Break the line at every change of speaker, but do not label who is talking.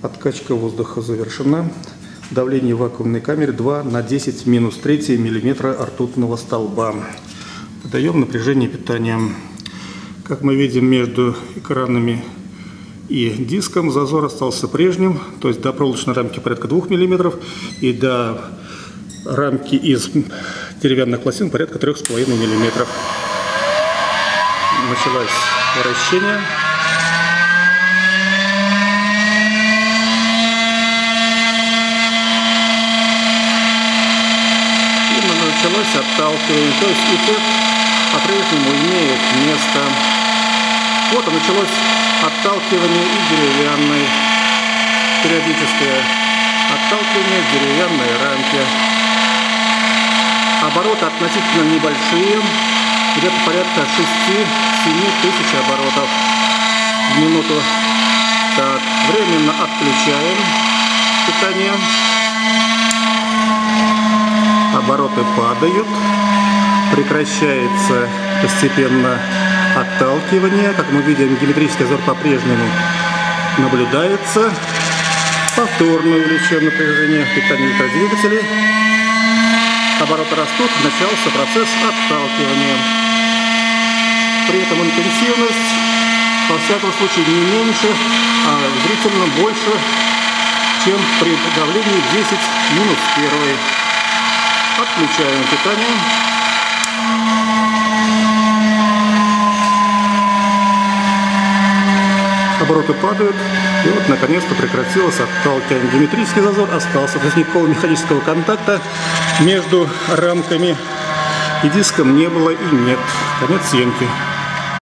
Откачка воздуха завершена. Давление в вакуумной камере 2 на 10 минус 3 миллиметра ртутного столба. Подаем напряжение питания. Как мы видим, между экранами и диском зазор остался прежним, то есть до проволочной рамки порядка 2 мм и до рамки из деревянных пластин порядка 3,5 мм. Началось вращение. Началось отталкивание, то есть эффект по-прежнему имеет место. Вот и началось отталкивание и деревянной, периодическое отталкивание деревянной рамке. Обороты относительно небольшие, где-то порядка 6-7 тысяч оборотов в минуту. Так, временно отключаем питание обороты падают, прекращается постепенно отталкивание. Как мы видим, геометрический озор по-прежнему наблюдается. Повторно увеличиваем напряжение питания электродвигателей. Обороты растут, начался процесс отталкивания. При этом интенсивность, во всяком случае, не меньше, а зрительно больше, чем при давлении 10 минус 1. Отключаем питание. Обороты падают. И вот наконец-то прекратилось отталкивание. Геометрический зазор остался. То есть никакого механического контакта между рамками и диском не было и нет. Конец съемки.